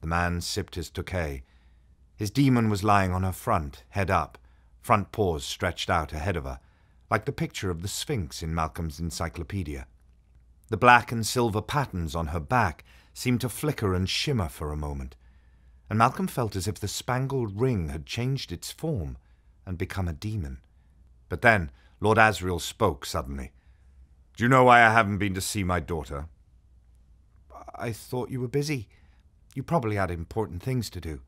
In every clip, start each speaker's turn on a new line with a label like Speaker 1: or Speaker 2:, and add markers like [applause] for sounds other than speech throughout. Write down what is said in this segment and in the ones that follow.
Speaker 1: The man sipped his Tokay. His dæmon was lying on her front, head up, front paws stretched out ahead of her, like the picture of the Sphinx in Malcolm's encyclopedia. The black and silver patterns on her back seemed to flicker and shimmer for a moment, and Malcolm felt as if the spangled ring had changed its form and become a dæmon. But then Lord Asriel spoke suddenly. Do you know why I haven't been to see my daughter? I thought you were busy. You probably had important things to do.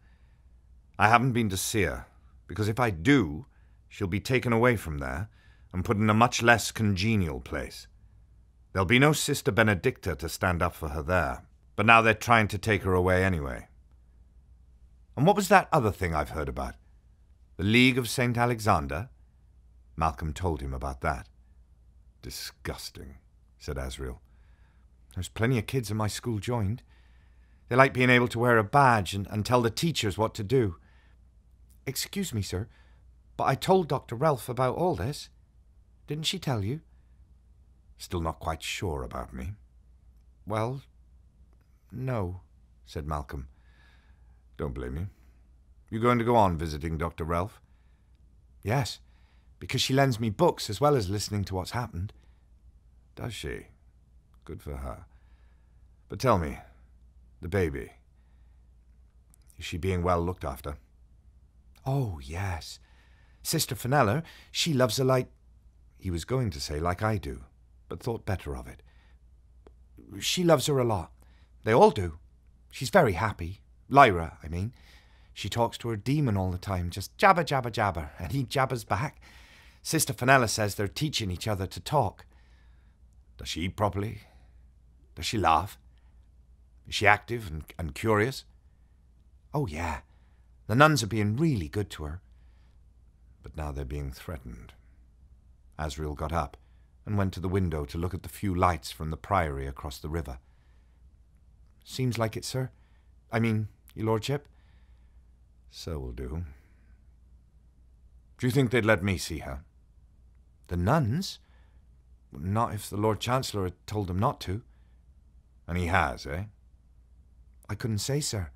Speaker 1: I haven't been to see her, because if I do, she'll be taken away from there and put in a much less congenial place. There'll be no Sister Benedicta to stand up for her there, but now they're trying to take her away anyway. And what was that other thing I've heard about? The League of St. Alexander? Malcolm told him about that. Disgusting, said Asriel. There's plenty of kids in my school joined. They like being able to wear a badge and, and tell the teachers what to do. Excuse me, sir, but I told Dr. Relf about all this. Didn't she tell you? Still not quite sure about me. Well, no, said Malcolm. Don't blame me. You going to go on visiting Dr. Relf? Yes, because she lends me books as well as listening to what's happened. Does she? Good for her. But tell me, the baby, is she being well looked after? Oh, yes. Sister Fenella, she loves her like... He was going to say like I do, but thought better of it. She loves her a lot. They all do. She's very happy. Lyra, I mean. She talks to her dæmon all the time, just jabber, jabber, jabber, [laughs] and he jabbers back. Sister Fenella says they're teaching each other to talk. Does she eat properly? Does she laugh? Is she active and, and curious? Oh, yeah. The nuns are being really good to her. But now they're being threatened. Asriel got up and went to the window to look at the few lights from the priory across the river. Seems like it, sir. I mean, your lordship. So will do. Do you think they'd let me see her? The nuns? Not if the Lord Chancellor had told them not to. And he has, eh? I couldn't say, sir.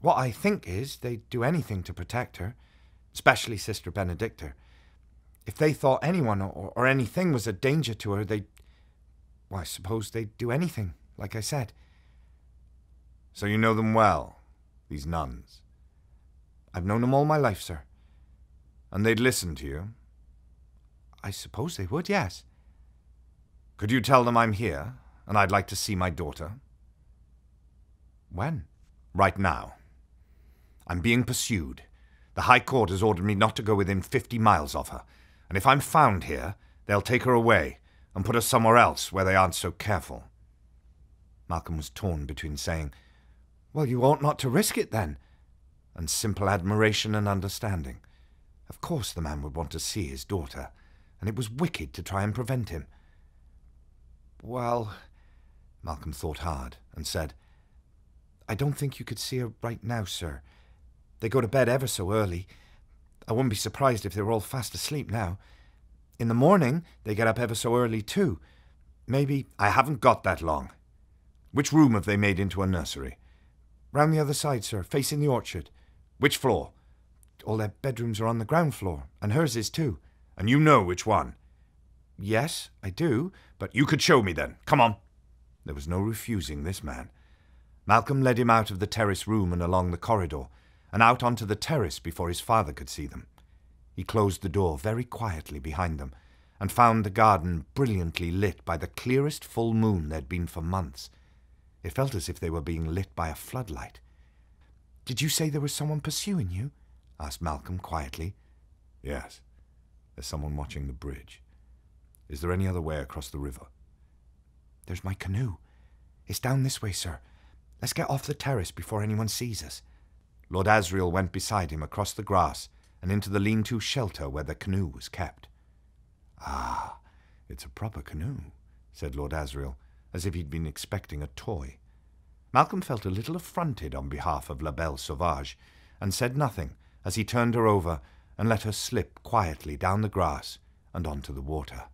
Speaker 1: What I think is they'd do anything to protect her, especially Sister Benedicta. If they thought anyone or, or anything was a danger to her, they'd. Well, I suppose they'd do anything, like I said. So you know them well, these nuns? I've known them all my life, sir. And they'd listen to you? I suppose they would, yes. Could you tell them I'm here, and I'd like to see my daughter? When? Right now. I'm being pursued. The High Court has ordered me not to go within fifty miles of her, and if I'm found here, they'll take her away and put her somewhere else where they aren't so careful. Malcolm was torn between saying, Well, you ought not to risk it then, and simple admiration and understanding. Of course the man would want to see his daughter, and it was wicked to try and prevent him. Well, Malcolm thought hard and said, I don't think you could see her right now, sir. They go to bed ever so early. I wouldn't be surprised if they were all fast asleep now. In the morning, they get up ever so early, too. Maybe I haven't got that long. Which room have they made into a nursery? Round the other side, sir, facing the orchard. Which floor? All their bedrooms are on the ground floor, and hers is, too. And you know which one? Yes, I do, but you could show me then. Come on. There was no refusing this man. Malcolm led him out of the terrace room and along the corridor, and out onto the terrace before his father could see them. He closed the door very quietly behind them, and found the garden brilliantly lit by the clearest full moon there'd been for months. It felt as if they were being lit by a floodlight. Did you say there was someone pursuing you? asked Malcolm quietly. Yes. There's someone watching the bridge. Is there any other way across the river? There's my canoe. It's down this way, sir. Let's get off the terrace before anyone sees us. Lord Asriel went beside him across the grass and into the lean-to shelter where the canoe was kept. Ah, it's a proper canoe, said Lord Asriel, as if he'd been expecting a toy. Malcolm felt a little affronted on behalf of La Belle Sauvage, and said nothing as he turned her over and let her slip quietly down the grass and onto the water.